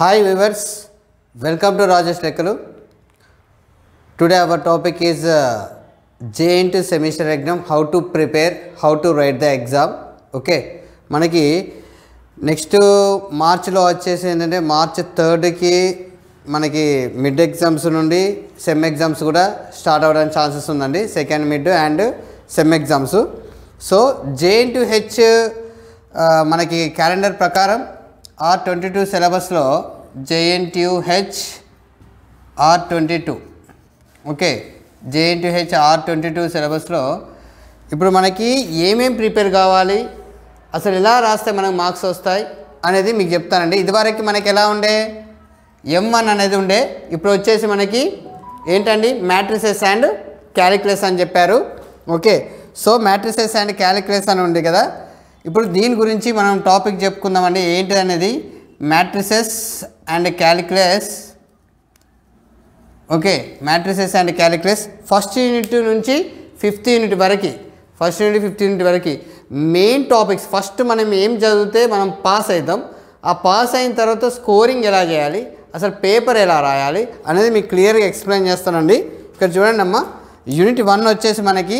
Hi viewers welcome to Rajesh లెక్కలు today our topic is JNT semester exam how to prepare how to write the exam okay మనకి next మార్చ్లో వచ్చేసి ఏంటంటే March థర్డ్కి మనకి mid exams నుండి sem exams కూడా స్టార్ట్ అవ్వడానికి ఛాన్సెస్ ఉందండి. Second mid and sem exams so JNTUH మనకి క్యాలెండర్ ప్రకారం ఆర్ ట్వంటీ టూ సిలబస్లో JNTU H R twenty two. Okay JNTH R twenty two సిలబస్లో ఇప్పుడు మనకి ఏమేమి ప్రిపేర్ కావాలి అసలు ఎలా రాస్తే మనకు మార్క్స్ వస్తాయి అనేది మీకు చెప్తానండి. ఇదివరకు మనకి ఎలా ఉండే ఎం వన్ అనేది ఉండే ఇప్పుడు వచ్చేసి మనకి ఏంటండి మ్యాట్రిసెస్ అండ్ క్యాలిక్యులస్ అని చెప్పారు. Okay so matrices and calculus అని ఉంది కదా ఇప్పుడు దీని గురించి మనం టాపిక్ చెప్పుకుందామండి. ఏంటి అనేది matrices and calculus okay matrices and calculus first unit నుంచి ఫిఫ్త్ యూనిట్ వరకు ఫస్ట్ యూనిట్ ఫిఫ్త్ యూనిట్ వరకు మెయిన్ టాపిక్స్. ఫస్ట్ మనం ఏం చదివితే మనం పాస్ అవుతాం ఆ పాస్ అయిన తర్వాత స్కోరింగ్ ఎలా చేయాలి? అసలు పేపర్ ఎలా రాయాలి? అనేది మీకు క్లియర్గా ఎక్స్ప్లెయిన్ చేస్తానండి. ఇక్కడ చూడండి అమ్మా. యూనిట్ వన్ వచ్చేసి మనకి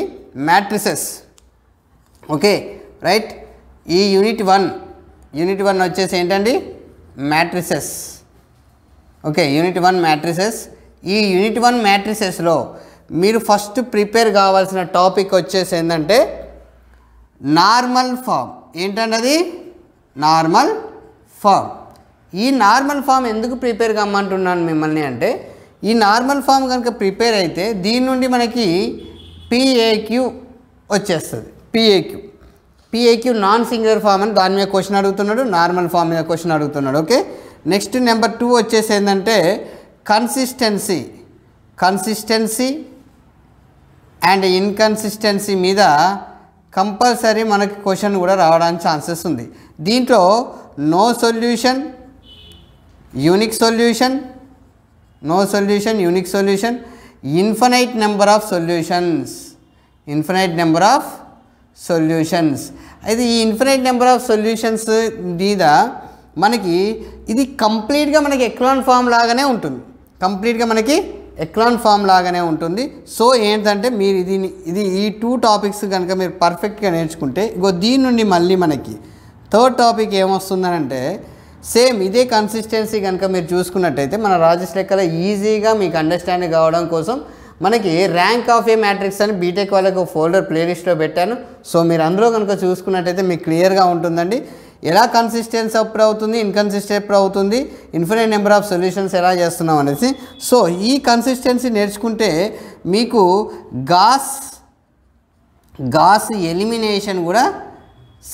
మ్యాట్రిసెస్. Okay right? ఈ యూనిట్ వన్ యూనిట్ వన్ వచ్చేసి ఏంటండి? Matrices. Okay unit one matrices. ఈ యూనిట్ వన్ మ్యాట్రిసెస్లో మీరు ఫస్ట్ ప్రిపేర్ కావాల్సిన టాపిక్ వచ్చేసి ఏంటంటే నార్మల్ ఫామ్. ఏంటన్నది? Normal form. ఈ నార్మల్ ఫామ్ ఎందుకు ప్రిపేర్ కమ్మంటున్నాను మిమ్మల్ని అంటే ఈ నార్మల్ ఫామ్ కనుక ప్రిపేర్ అయితే దీని నుండి మనకి పిఏక్యూ వచ్చేస్తుంది. PAQ PAQ non singular form అని దాని మీద క్వశ్చన్ అడుగుతున్నాడు నార్మల్ ఫామ్ మీద క్వశ్చన్ అడుగుతున్నాడు ఓకే నెక్స్ట్ నెంబర్ టూ వచ్చేసి ఏంటంటే కన్సిస్టెన్సీ కన్సిస్టెన్సీ అండ్ ఇన్కన్సిస్టెన్సీ మీద కంపల్సరీ మనకి క్వశ్చన్ కూడా రావడానికి ఛాన్సెస్ ఉంది. దీంట్లో no solution unique solution no solution unique solution infinite number of solutions infinite number of solutions అయితే ఈ ఇన్ఫినైట్ నెంబర్ ఆఫ్ సొల్యూషన్స్ మీద మనకి ఇది కంప్లీట్గా మనకి ఎక్లాన్ ఫామ్ లాగానే ఉంటుంది. కంప్లీట్గా మనకి ఎక్లాన్ ఫామ్ లాగానే ఉంటుంది. సో ఏంటంటే మీరు ఇది ఇది ఈ టూ టాపిక్స్ కనుక మీరు పర్ఫెక్ట్గా నేర్చుకుంటే ఇగో దీని నుండి మళ్ళీ మనకి థర్డ్ టాపిక్ ఏమొస్తుందనంటే సేమ్ ఇదే కన్సిస్టెన్సీ కనుక మీరు చూసుకున్నట్టయితే మన రాజేష్ లెక్కలో ఈజీగా మీకు అండర్స్టాండింగ్ కావడం కోసం మనకి ర్యాంక్ ఆఫ్ ఏ మ్యాట్రిక్స్ అని బీటెక్ వాళ్ళకి ఫోల్డర్ ప్లేలిస్ట్లో పెట్టాను. సో మీరు అందులో కనుక చూసుకున్నట్టయితే మీకు క్లియర్గా ఉంటుందండి. ఎలా కన్సిస్టెన్సీ అప్పుడు అవుతుంది ఇన్కన్సిస్టెంట్ అప్పుడు అవుతుంది ఇన్ఫినైట్ నెంబర్ ఆఫ్ సొల్యూషన్స్ ఎలా చేస్తున్నాం అనేసి. సో ఈ కన్సిస్టెన్సీ నేర్చుకుంటే మీకు గాస్ గాస్ ఎలిమినేషన్ కూడా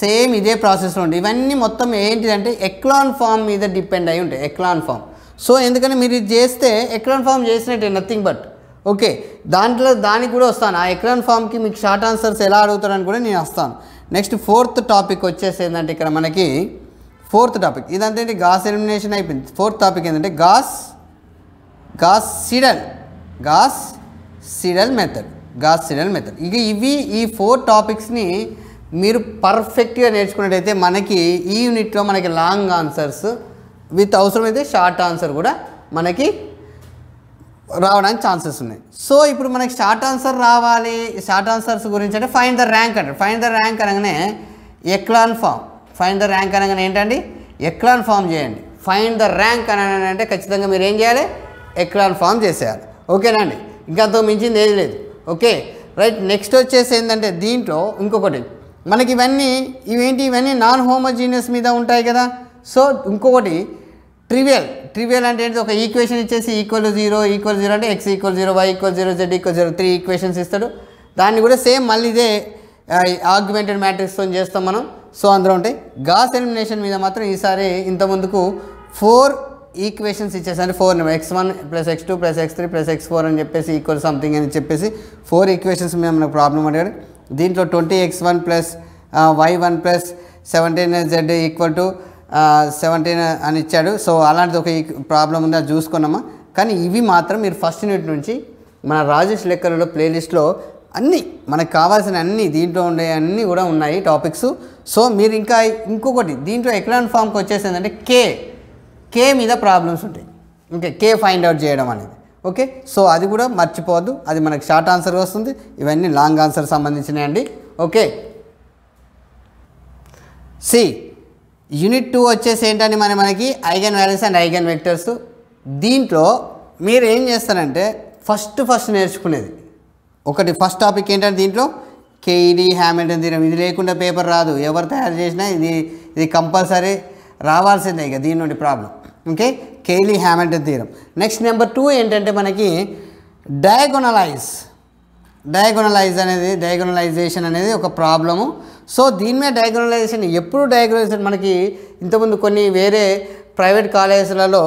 సేమ్ ఇదే ప్రాసెస్లో ఉంటుంది ఇవన్నీ మొత్తం ఏంటిదంటే ఎక్లాన్ ఫామ్ మీద డిపెండ్ అయి ఉంటాయి. Echelon form. సో ఎందుకంటే మీరు ఇది చేస్తే ఎక్లాన్ ఫామ్ చేసినట్టే నథింగ్ బట్ ఓకే దాంట్లో దానికి కూడా వస్తాను. ఆ ఎక్రాన్ ఫామ్కి మీకు షార్ట్ ఆన్సర్స్ ఎలా అడుగుతారని కూడా నేను వస్తాను. నెక్స్ట్ ఫోర్త్ టాపిక్ వచ్చేసి ఏంటంటే ఇక్కడ మనకి ఫోర్త్ టాపిక్. ఇదంతా ఏంటి? గాస్ ఎలిమినేషన్ అయిపోయింది. ఫోర్త్ టాపిక్ ఏంటంటే Gauss Gauss Seidel Gauss Seidel method Gauss Seidel method. ఇక ఇవి ఈ ఫోర్ టాపిక్స్ని మీరు పర్ఫెక్ట్గా నేర్చుకున్నట్టయితే మనకి ఈ యూనిట్లో మనకి లాంగ్ ఆన్సర్స్ విత్ అవసరమైతే షార్ట్ ఆన్సర్ కూడా మనకి రావడానికి ఛాన్సెస్ ఉన్నాయి. సో ఇప్పుడు మనకి షార్ట్ ఆన్సర్ రావాలి. షార్ట్ ఆన్సర్స్ గురించి అంటే ఫైన్ ద ర్యాంక్ అంటారు. ఫైన్ ద ర్యాంక్ అనగానే echelon form. Find the rank అనగానే ఏంటండి? ఎక్లాన్ ఫామ్ చేయండి. ఫైన్ ద ర్యాంక్ అని అంటే ఖచ్చితంగా మీరు ఏం చేయాలి? ఎక్లాన్ ఫామ్ చేసేయాలి. ఓకేనండి ఇంకా అంతకు మించింది ఏది లేదు. ఓకే. రైట్ నెక్స్ట్ వచ్చేసి ఏంటంటే దీంట్లో ఇంకొకటి. మనకి ఇవన్నీ ఇవేంటి? ఇవన్నీ నాన్ హోమోజీనియస్ మీద ఉంటాయి కదా. సో ఇంకొకటి ట్రివియల్ ట్రివియల్ అంటే ఏంటి? ఒక ఈక్వేషన్ ఇచ్చేసి ఈక్వల్ జీరో ఈక్వల్ జీరో అంటే X equal zero Y equal zero Z equal zero three equations ఇస్తాడు. దాన్ని కూడా సేమ్ మళ్ళీ ఇదే ఆర్గ్యుమెంటెడ్ మ్యాట్రిక్స్తో చేస్తాం మనం. సో అందులో ఉంటాయి. గాస్ ఎలిమినేషన్ మీద మాత్రం ఈసారి ఇంత ముందుకు ఫోర్ ఈక్వేషన్స్ ఇచ్చేసాను four X one plus X two plus X three plus X four అని చెప్పేసి ఈక్వల్ సంథింగ్ అని చెప్పేసి ఫోర్ ఈక్వేషన్స్ మీద మనకు ప్రాబ్లం అడిగాడు దీంట్లో twenty X one plus Y one plus seventeen Z equal to seventeen అని ఇచ్చాడు. సో అలాంటిది ఒక ప్రాబ్లం ఉంది అది చూసుకున్నామా కానీ ఇవి మాత్రం మీరు ఫస్ట్ యూనిట్ నుంచి మన రాజేష్ లెక్కలలో ప్లేలిస్ట్లో అన్నీ మనకు కావాల్సిన అన్ని దీంట్లో ఉండే అన్నీ కూడా ఉన్నాయి టాపిక్స్ సో మీరు ఇంకా ఇంకొకటి దీంట్లో ఎక్లాన్ ఫామ్కి వచ్చేసి ఏంటంటే కే కే మీద ప్రాబ్లమ్స్ ఉంటాయి. ఇంకా కే ఫైండ్ అవుట్ చేయడం అనేది. ఓకే సో అది కూడా మర్చిపోవద్దు. అది మనకు షార్ట్ ఆన్సర్ వస్తుంది. ఇవన్నీ లాంగ్ ఆన్సర్ సంబంధించినవి అండి. ఓకే. సి. యూనిట్ టూ వచ్చేసి ఏంటని మన మనకి eigen values and eigen vectors. దీంట్లో మీరు ఏం చేస్తారంటే ఫస్ట్ ఫస్ట్ నేర్చుకునేది. ఒకటి ఫస్ట్ టాపిక్ ఏంటంటే దీంట్లో కేఈడి హ్యామిల్టన్ తీరం ఇది లేకుండా పేపర్ రాదు. ఎవరు తయారు చేసినా ఇది ఇది కంపల్సరీ రావాల్సిందే ఇక దీని నుండి problem. Okay? Cayley Hamilton theorem next number two ఏంటంటే మనకి డయాగొనలైజ్. డయాగొనలైజ్ అనేది డయాగొనలైజేషన్ అనేది ఒక ప్రాబ్లము. సో దీని మీద డయాగొనలైజేషన్ ఎప్పుడు డయాగొనలైజేషన్ మనకి ఇంతకుముందు కొన్ని వేరే ప్రైవేట్ కాలేజీలలో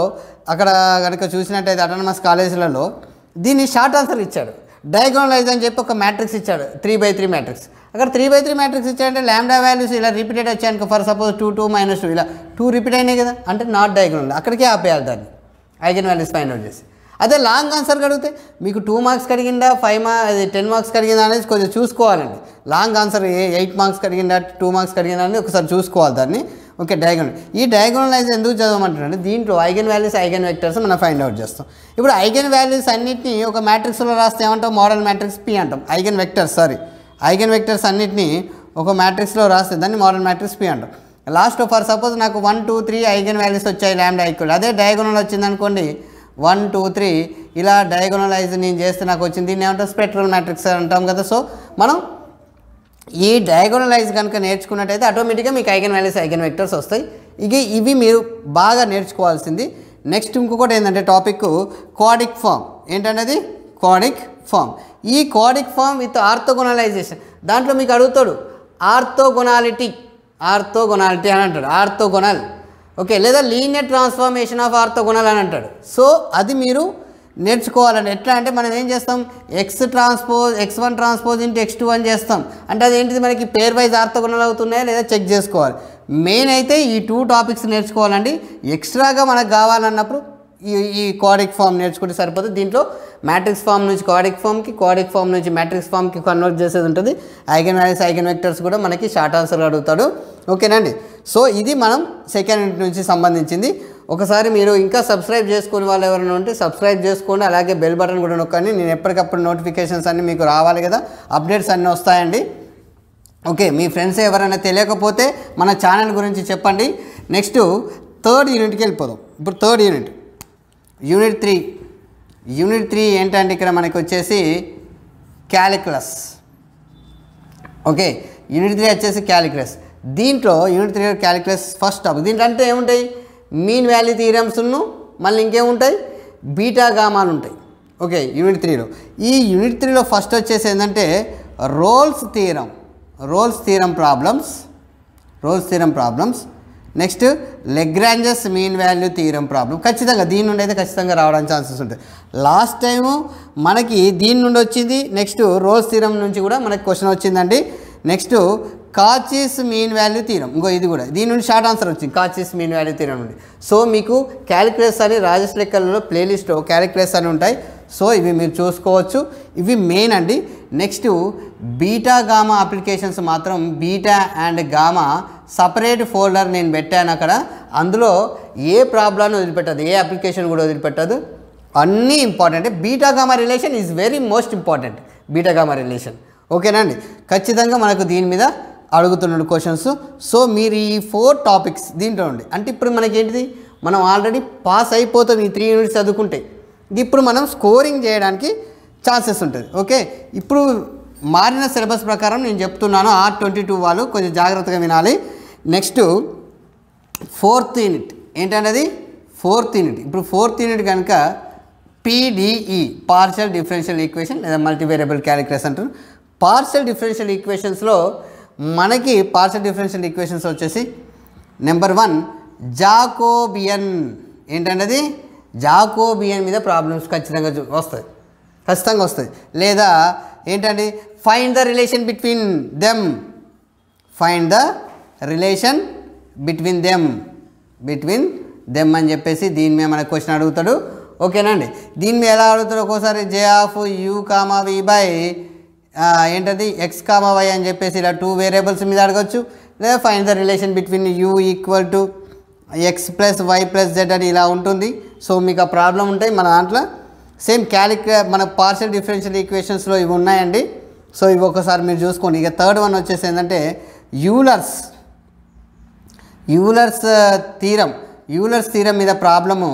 అక్కడ కనుక చూసినట్టయితే అటానమస్ కాలేజీలలో దీన్ని షార్ట్ ఆన్సర్ ఇచ్చాడు. డయాగొనలైజ్ అని చెప్పి ఒక మ్యాట్రిక్స్ ఇచ్చాడు త్రీ బై త్రీ మ్యాట్రిక్స్. అక్కడ త్రీ బై త్రీ మ్యాట్రిక్స్ ఇచ్చాడంటే ల్యాండా వాల్యూస్ ఇలా repeated వచ్చాయనుకో for suppose two two minus two ఇలా టూ రిపీట్ అయినాయి కదా అంటే నాట్ డయాగొనల్ అక్కడికే ఆపేయాలి దాన్ని. ఐగన్ వాల్యూస్ ఫైండ్ అవుట్ చేసి. అదే లాంగ్ ఆన్సర్ అడిగితే మీకు టూ మార్క్స్ కడిగిందా ఫైవ్ మా అది టెన్ మార్క్స్ కడిగిందా అనేది కొంచెం చూసుకోవాలండి. Long answer a eight marks కడిగిందా two marks కడిగిందా అనేది ఒకసారి చూసుకోవాలి దాన్ని. Okay diagonal. ఈ డయాగోనలైజ్ ఎందుకు చదవమంటున్నాడు దీంట్లో ఐగన్ వాల్యూస్ ఐగన్ వెక్టర్స్ మనం ఫైండ్ అవుట్ చేస్తాం. ఇప్పుడు ఐగన్ వాల్యూస్ అన్నిటిని ఒక మ్యాట్రిక్స్లో రాస్తే ఏమంటాం? మోడల్ మ్యాట్రిక్స్ పి అంటాం. Eigen vectors sorry. Eigen vectors అన్నిటిని ఒక మ్యాట్రిక్స్లో రాస్తే దాన్ని మోడల్ మ్యాట్రిక్స్ పి అంటాం. లాస్ట్ ఫర్ సపోజ్ నాకు one two three eigen values వచ్చాయి ల్యాండ్ ఈక్వల్. అదే డయాగోనల్ వచ్చిందనుకోండి వన్ టూ త్రీ. ఇలా డయాగోనలైజ్ నేను చేస్తే నాకు వచ్చింది. దీన్ని ఏమంటాం స్పెక్ట్రల్ మ్యాట్రిక్స్ అంటాం కదా. సో మనం ఈ డయాగోనలైజ్ కనుక నేర్చుకున్నట్టయితే ఆటోమేటిక్గా మీకు ఐగన్ వాల్యూస్ ఐగన్ వెక్టర్స్ వస్తాయి. ఇక ఇవి మీరు బాగా నేర్చుకోవాల్సింది. నెక్స్ట్ ఇంకొకటి ఏంటంటే టాపిక్ కోడిక్ ఫామ్. ఏంటన్నది? Quadratic form. ఈ కోడిక్ ఫామ్ విత్ ఆర్థోగొనలైజేషన్ దాంట్లో మీకు అడుగుతాడు ఆర్థోగొనాలిటీ ఆర్థోగొనాలిటీ అని అంటాడు. ఆర్థోగొనల్ ఓకే లేదా లీనియర్ ట్రాన్స్ఫర్మేషన్ ఆఫ్ ఆర్థోగొనల్ అని అంటాడు. సో అది మీరు నేర్చుకోవాలండి. ఎట్లా అంటే మనం ఏం చేస్తాం? X transpose X one transpose into X two అని చేస్తాం. అంటే అది ఏంటిది మనకి? పేర్ వైజ్ ఆర్థోగొనల్ అవుతున్నాయా లేదా చెక్ చేసుకోవాలి. మెయిన్ అయితే ఈ టూ టాపిక్స్ నేర్చుకోవాలండి. ఎక్స్ట్రాగా మనకు కావాలన్నప్పుడు ఈ ఈ కోడిక్ ఫామ్ నేర్చుకుంటే సరిపోతుంది. దీంట్లో మ్యాట్రిక్స్ ఫామ్ నుంచి కోడిక్ ఫామ్కి కోడిక్ ఫామ్ నుంచి మ్యాట్రిక్స్ ఫామ్కి కన్వర్ట్ చేసేది ఉంటుంది. ఐగన్ వాల్యూస్ ఐగన్ వెక్టర్స్ కూడా మనకి షార్ట్ ఆన్సర్ అడుగుతాడు. ఓకేనండి? సో ఇది మనం సెకండ్ యూనిట్ నుంచి సంబంధించింది. ఒకసారి మీరు ఇంకా సబ్స్క్రైబ్ చేసుకునే వాళ్ళు ఎవరైనా ఉంటే సబ్స్క్రైబ్ చేసుకోండి. అలాగే బెల్ బటన్ కూడా నొక్కండి. నేను ఎప్పటికప్పుడు నోటిఫికేషన్స్ అన్నీ మీకు రావాలి కదా. అప్డేట్స్ అన్నీ వస్తాయండి. ఓకే మీ ఫ్రెండ్స్ ఎవరైనా తెలియకపోతే మన ఛానల్ గురించి చెప్పండి. నెక్స్ట్ థర్డ్ యూనిట్కి వెళ్ళిపోదాం. ఇప్పుడు third unit. Unit three. Unit three ఏంటంటే ఇక్కడ మనకి వచ్చేసి క్యాలిక్యులస్ ఓకే యూనిట్ త్రీ వచ్చేసి క్యాలిక్యులస్ దీంట్లో unit three calculus first topic. దీంట్లో అంటే ఏముంటాయి? మీన్ వాల్యూ థీరమ్స్ను మళ్ళీ ఇంకేముంటాయి? బీటా గామాలు ఉంటాయి. ఓకే యూనిట్ త్రీలో. ఈ యూనిట్ త్రీలో ఫస్ట్ వచ్చేసి ఏంటంటే Rolle's theorem. Rolle's theorem problems. Rolle's theorem problems. Next Lagrange's mean value theorem problem. ఖచ్చితంగా దీని నుండి అయితే ఖచ్చితంగా రావడానికి ఛాన్సెస్ ఉంటాయి. లాస్ట్ టైము మనకి దీని నుండి వచ్చింది నెక్స్ట్ రోల్స్ థీరం నుంచి కూడా మనకి క్వశ్చన్ వచ్చిందండి. నెక్స్ట్ కాచిస్ మీన్ వాల్యూ తీరం ఇంకో ఇది కూడా. దీని నుండి షార్ట్ ఆన్సర్ వచ్చింది కాచిస్ మీన్ వాల్యూ తీరం నుండి. సో మీకు క్యాలిక్యులేటర్స్ అని రాజస్ లెక్కలలో ప్లేలిస్ట్లో క్యాలిక్యులస్ అని ఉంటాయి. సో ఇవి మీరు చూసుకోవచ్చు. ఇవి మెయిన్ అండి. నెక్స్ట్ బీటా గామా అప్లికేషన్స్ మాత్రం beta and gamma separate folder నేను పెట్టాను అక్కడ. అందులో ఏ ప్రాబ్లమ్ని వదిలిపెట్టదు ఏ అప్లికేషన్ కూడా వదిలిపెట్టదు. అన్నీ important beta gamma relation is very most important beta gamma relation అండి? ఖచ్చితంగా మనకు దీని మీద అడుగుతున్నాడు క్వశ్చన్స్ సో మీరు ఈ ఫోర్ టాపిక్స్ దీంట్లో ఉండి అంటే ఇప్పుడు మనకి ఏంటిది మనం ఆల్రెడీ పాస్ అయిపోతాం ఈ త్రీ యూనిట్స్ చదువుకుంటే. ఇప్పుడు మనం స్కోరింగ్ చేయడానికి ఛాన్సెస్ ఉంటుంది. ఓకే? ఇప్పుడు మారిన సిలబస్ ప్రకారం నేను చెప్తున్నాను ఆర్ ట్వంటీ టూ వాళ్ళు కొంచెం జాగ్రత్తగా వినాలి. Next fourth unit. ఏంటన్నది ఫోర్త్ యూనిట్. ఇప్పుడు ఫోర్త్ యూనిట్ కనుక పీడిఈ పార్షల్ డిఫరెన్షియల్ ఈక్వేషన్ లేదా మల్టీవేరియబుల్ క్యాలిక్యులస్ అంటారు. పార్షల్ డిఫరెన్షియల్ ఈక్వేషన్స్లో మనకి పార్షల్ డిఫరెన్షియల్ ఈక్వేషన్స్ వచ్చేసి నెంబర్ వన్ జాకోబియన్. ఏంటన్నది జాకోబియన్ మీద ప్రాబ్లమ్స్ ఖచ్చితంగా వస్తుంది వస్తాయి. ఖచ్చితంగా వస్తాయి. లేదా ఏంటండి? Find the relation between them find the relation between them between them అని చెప్పేసి దీని మీద మనకు క్వశ్చన్ అడుగుతాడు. ఓకేనండి దీని మీద ఎలా అడుగుతాడు ఒక్కోసారి? J of U comma V by ఏంటది? ఎక్స్ కామా వై అని చెప్పేసి ఇలా టూ వేరియబుల్స్ మీద అడగచ్చు. లేదా find the relation between U equal to X plus Y plus Z అని ఇలా ఉంటుంది. సో మీకు ఆ ప్రాబ్లం ఉంటాయి. మన దాంట్లో సేమ్ క్యాలిక్యు మన పార్షియల్ డిఫరెన్షియల్ ఈక్వేషన్స్లో ఇవి ఉన్నాయండి. సో ఇవి ఒకసారి మీరు చూసుకోండి. ఇక థర్డ్ వన్ వచ్చేసి ఏంటంటే యూలర్స్ యూలర్స్ తీరం యూలర్స్ తీరం మీద ప్రాబ్లము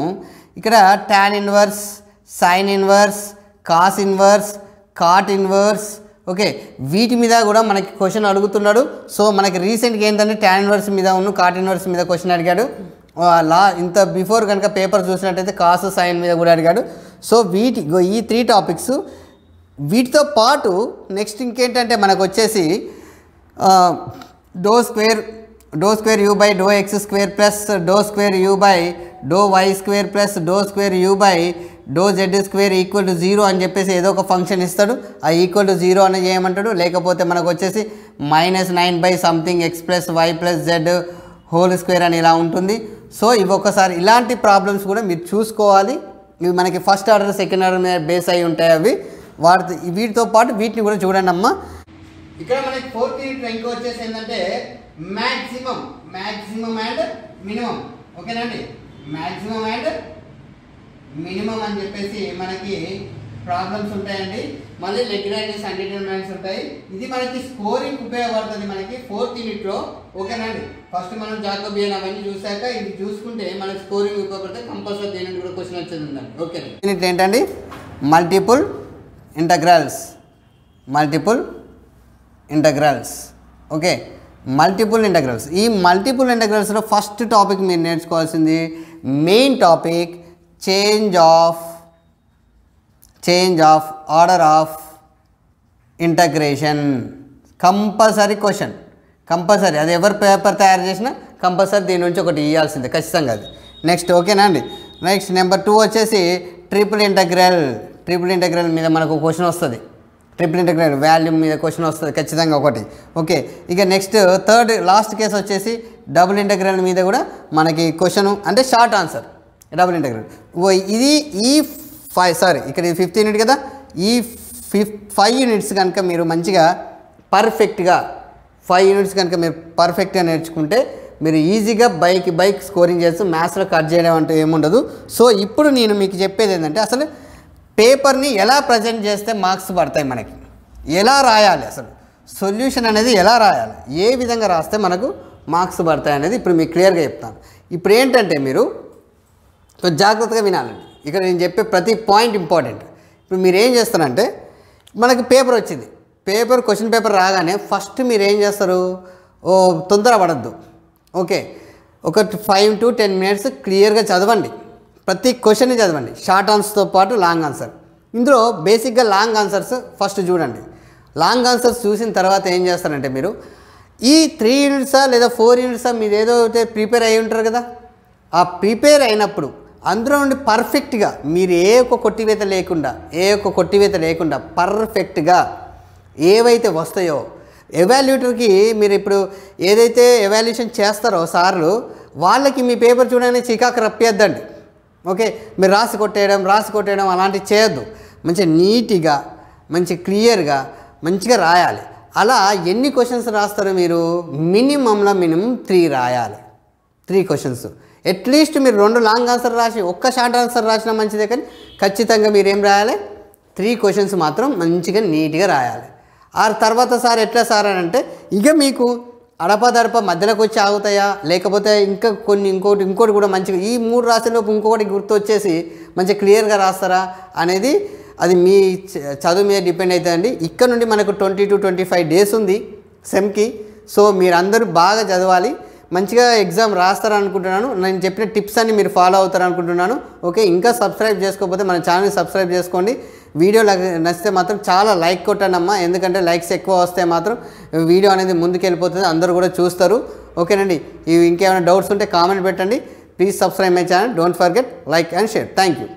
ఇక్కడ tan inverse sine inverse cos inverse cot inverse okay వీటి మీద కూడా మనకి క్వశ్చన్ అడుగుతున్నాడు. సో మనకి రీసెంట్గా ఏంటంటే టాన్ ఇన్వర్స్ మీద ఉన్న కాట్ ఇన్వర్స్ మీద క్వశ్చన్ అడిగాడు. లా ఇంత బిఫోర్ కనుక పేపర్ చూసినట్టయితే కాస్ సైన్ మీద కూడా అడిగాడు. సో వీటి ఈ త్రీ టాపిక్స్ వీటితో పాటు నెక్స్ట్ ఇంకేంటంటే మనకు వచ్చేసి do square do square U by do X square plus do square U by do Y square plus do square U by do Z square equal to zero అని చెప్పేసి ఏదో ఒక function ఇస్తాడు. ఆ ఈక్వల్ టు జీరో అని చేయమంటాడు లేకపోతే మనకు వచ్చేసి minus nine by something X plus Y plus Z whole square అని ఇలా ఉంటుంది. సో ఇవి ఒకసారి ఇలాంటి ప్రాబ్లమ్స్ కూడా మీరు చూసుకోవాలి. ఇవి మనకి ఫస్ట్ ఆర్డర్ సెకండ్ ఆర్డర్ మీద బేస్ అయి ఉంటాయి అవి. వాటి వీటితో పాటు వీటిని కూడా చూడండి అమ్మా. ఇక్కడ మనకి ఫోర్త్ యూనిట్ ఇంకో వచ్చేసి ఏంటంటే మ్యాక్సిమం మ్యాక్సిమం అండ్ మినిమం ఓకేనండి మ్యాక్సిమం అండ్ మినిమం అని చెప్పేసి మనకి ప్రాబ్లమ్స్ ఉంటాయండి. మళ్ళీ లెగ్రాండెస్ అన్డిటర్మినెంట్స్ ఉంటాయి. ఇది మనకి స్కోరింగ్ ఉపయోగపడుతుంది మనకి ఫోర్త్ యూనిట్లో ఓకేనండి ఫస్ట్ మనం జాకోబియన్ అవన్నీ చూసాక ఇది చూసుకుంటే మనకి స్కోరింగ్ ఉపయోగపడితే కంపల్సరీ దేని కూడా క్వశ్చన్ వచ్చేది ఉందండి. ఓకే యూనిట్ ఏంటండి? Multiple integrals multiple integrals okay multiple integrals ఈ మల్టిపుల్ ఇంటగ్రల్స్లో ఫస్ట్ టాపిక్ మీరు నేర్చుకోవాల్సింది main topic change of change of order of integration compulsory question compulsory అది ఎవరు పేపర్ తయారు చేసినా కంపల్సరీ దీని నుంచి ఒకటి ఇవ్వాల్సిందే ఖచ్చితంగా అది. నెక్స్ట్ ఓకేనా అండి నెక్స్ట్ నెంబర్ టూ వచ్చేసి ట్రిపుల్ ఇంటగ్రల్ ట్రిపుల్ ఇంటగ్రల్ మీద మనకు క్వశ్చన్ వస్తుంది. ట్రిపుల్ ఇంటగ్రల్ వాల్యూమ్ మీద క్వశ్చన్ వస్తుంది ఖచ్చితంగా ఒకటి. ఓకే ఇక నెక్స్ట్ థర్డ్ లాస్ట్ కేసు వచ్చేసి డబుల్ ఇంటగ్రల్ మీద కూడా మనకి క్వశ్చన్ అంటే షార్ట్ ఆన్సర్ డబుల్ ఇంటగ్రల్ ఓ ఇది ఈ ఫైవ్ సారీ ఇక్కడ ఇది ఫిఫ్త్ యూనిట్ కదా ఈ ఫిఫ్ ఫైవ్ యూనిట్స్ కనుక మీరు మంచిగా పర్ఫెక్ట్గా ఫైవ్ యూనిట్స్ కనుక మీరు పర్ఫెక్ట్గా నేర్చుకుంటే మీరు ఈజీగా బైక్ బైక్ స్కోరింగ్ చేస్తూ మ్యాథ్స్లో కట్ చేయడం అంటూ ఏముండదు. సో ఇప్పుడు నేను మీకు చెప్పేది ఏంటంటే అసలు పేపర్ని ఎలా ప్రజెంట్ చేస్తే మార్క్స్ పడతాయి మనకి? ఎలా రాయాలి అసలు? సొల్యూషన్ అనేది ఎలా రాయాలి? ఏ విధంగా రాస్తే మనకు మార్క్స్ పడతాయి అనేది ఇప్పుడు మీకు క్లియర్గా చెప్తాను. ఇప్పుడు ఏంటంటే మీరు జాగ్రత్తగా వినాలండి. ఇక్కడ నేను చెప్పే ప్రతి పాయింట్ ఇంపార్టెంట్. ఇప్పుడు మీరు ఏం చేస్తారంటే మనకి పేపర్ వచ్చింది. పేపర్ క్వశ్చన్ పేపర్ రాగానే ఫస్ట్ మీరు ఏం చేస్తారు? ఓ తొందర పడద్దు ఓకే. ఒక ఫైవ్ టు టెన్ మినిట్స్ క్లియర్గా చదవండి. ప్రతి క్వశ్చన్ని చదవండి. షార్ట్ ఆన్సర్తో పాటు లాంగ్ ఆన్సర్ ఇందులో బేసిక్గా లాంగ్ ఆన్సర్స్ ఫస్ట్ చూడండి. లాంగ్ ఆన్సర్స్ చూసిన తర్వాత ఏం చేస్తారంటే మీరు ఈ త్రీ యూనిట్సా లేదా ఫోర్ యూనిట్సా మీరు ఏదో అయితే ప్రిపేర్ అయి ఉంటారు కదా? ఆ ప్రిపేర్ అయినప్పుడు అందులో నుండి పర్ఫెక్ట్గా మీరు ఏ ఒక్క కొట్టివేత లేకుండా ఏ ఒక్క కొట్టివేత లేకుండా పర్ఫెక్ట్గా ఏవైతే వస్తాయో ఎవాల్యూటర్కి మీరు ఇప్పుడు ఏదైతే ఎవాల్యుయేషన్ చేస్తారో సార్లు వాళ్ళకి మీ పేపర్ చూడగానే చికాకు రప్పేద్దండి ఓకే? మీరు రాసి కొట్టేయడం రాసి కొట్టేయడం అలాంటివి చేయొద్దు. మంచి నీట్గా మంచి క్లియర్గా మంచిగా రాయాలి. అలా ఎన్ని క్వశ్చన్స్ రాస్తారు మీరు? మినిమంలో మినిమం త్రీ రాయాలి. Three questions. అట్లీస్ట్ మీరు రెండు లాంగ్ ఆన్సర్ రాసి ఒక్క షార్ట్ ఆన్సర్ రాసినా మంచిదే కానీ ఖచ్చితంగా మీరు ఏం రాయాలి? త్రీ క్వశ్చన్స్ మాత్రం మంచిగా నీట్గా రాయాలి. ఆ తర్వాత సార్ ఎట్లా సార్ అని అంటే ఇక మీకు అడపదడప మధ్యలోకి వచ్చి ఆగుతాయా? లేకపోతే ఇంకా కొన్ని ఇంకోటి ఇంకోటి కూడా మంచిగా ఈ మూడు రాసేలోపు ఇంకొకటి గుర్తు వచ్చేసి మంచిగా క్లియర్గా రాస్తారా? అనేది అది మీ చ- చదువు మీద డిపెండ్ అవుతుందండి ఇక్కడ నుండి మనకు twenty to twenty five days ఉంది సెమ్కి. సో మీరందరూ బాగా చదవాలి. మంచిగా ఎగ్జామ్ రాస్తారనుకుంటున్నాను. నేను చెప్పిన టిప్స్ అన్ని మీరు ఫాలో అవుతారనుకుంటున్నాను. ఓకే ఇంకా సబ్స్క్రైబ్ చేసుకోకపోతే మన ఛానల్ని సబ్స్క్రైబ్ చేసుకోండి. వీడియో నచ్చితే మాత్రం చాలా లైక్ కొట్టానమ్మా ఎందుకంటే లైక్స్ ఎక్కువ వస్తే మాత్రం వీడియో అనేది ముందుకెళ్ళిపోతుంది. అందరూ కూడా చూస్తారు. ఓకేనండి. ఇవి ఇంకేమైనా డౌట్స్ ఉంటే కామెంట్ పెట్టండి. Please subscribe my channel. Don't forget. Like and share. Thank you